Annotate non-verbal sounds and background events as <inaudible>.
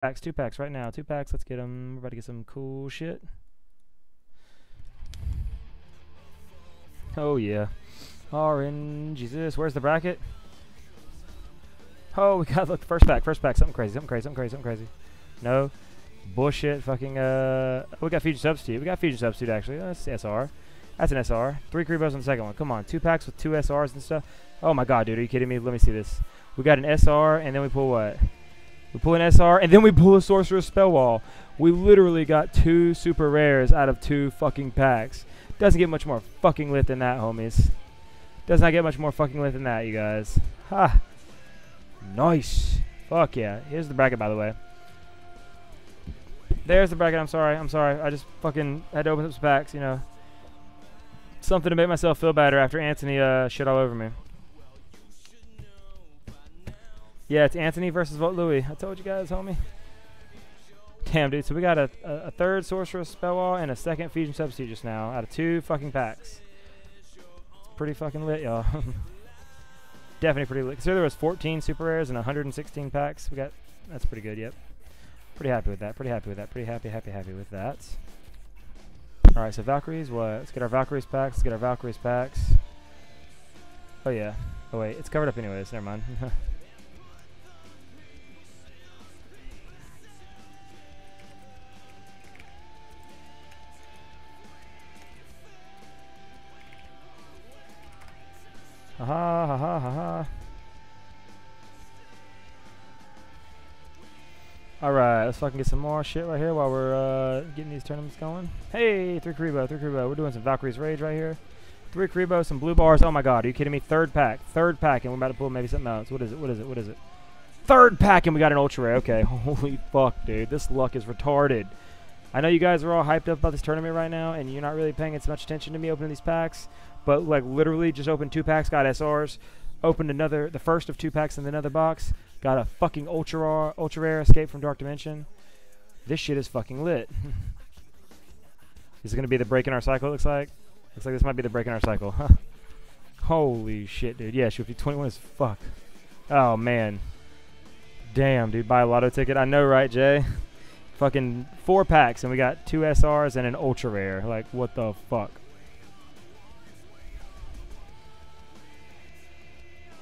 packs, two packs right now. Two packs. Let's get them. We're about to get some cool shit. Oh yeah. Orange. Jesus. Where's the bracket? Oh, we got look first pack. First pack. Something crazy. Something crazy. Something crazy. Something crazy. No. Bullshit. Fucking. Uh. We got fusion substitute. We got fusion substitute actually. That's SR. That's an SR. Three Kuribohs on the second one. Come on. Two packs with two SRs and stuff. Oh my god, dude. Are you kidding me? Let me see this. We got an SR and then we pull what? We pull an SR and then we pull a Sorcerous Spell Wall. We literally got two super rares out of two fucking packs. Doesn't get much more fucking lit than that, homies. Does not get much more fucking lit than that, you guys. Ha! Nice. Fuck yeah. Here's the bracket, by the way. There's the bracket. I'm sorry. I'm sorry. I just fucking had to open up some packs, you know. Something to make myself feel better after Anthony uh, shit all over me. Yeah, it's Anthony versus Vote Louis. I told you guys, homie. Damn, dude. So we got a, a, a third Sorcerous Spell Wall and a second Fusion Substitute just now out of two fucking packs. It's pretty fucking lit, y'all. <laughs> Definitely pretty lit. Consider there was 14 super rares and 116 packs. We got that's pretty good. Yep. Pretty happy with that. Pretty happy with that. Pretty happy, happy, happy with that. All right, so Valkyries. What? Let's get our Valkyries packs. Let's get our Valkyries packs. Oh yeah. Oh wait, it's covered up anyways. Never mind. <laughs> Ha ha ha ha ha. Alright, let's fucking get some more shit right here while we're uh, getting these tournaments going. Hey, three Kuriboh, three Kuriboh. We're doing some Valkyrie's Rage right here. Three Kuriboh, some blue bars. Oh my god, are you kidding me? Third pack, third pack, and we're about to pull maybe something else. What is it? What is it? What is it? Third pack, and we got an ultra rare. Okay, <laughs> holy fuck, dude. This luck is retarded. I know you guys are all hyped up about this tournament right now, and you're not really paying as much attention to me opening these packs. But like literally, just opened two packs, got SRs, opened another, the first of two packs in another box, got a fucking ultra rare, ultra rare Escape from Dark Dimension. This shit is fucking lit. This <laughs> is gonna be the break in our cycle? It looks like. Looks like this might be the break in our cycle. Huh? Holy shit, dude. Yeah, Shifty 21 is fuck. Oh man. Damn, dude. Buy a lotto ticket. I know, right, Jay? Fucking four packs, and we got two SRs and an ultra rare. Like, what the fuck?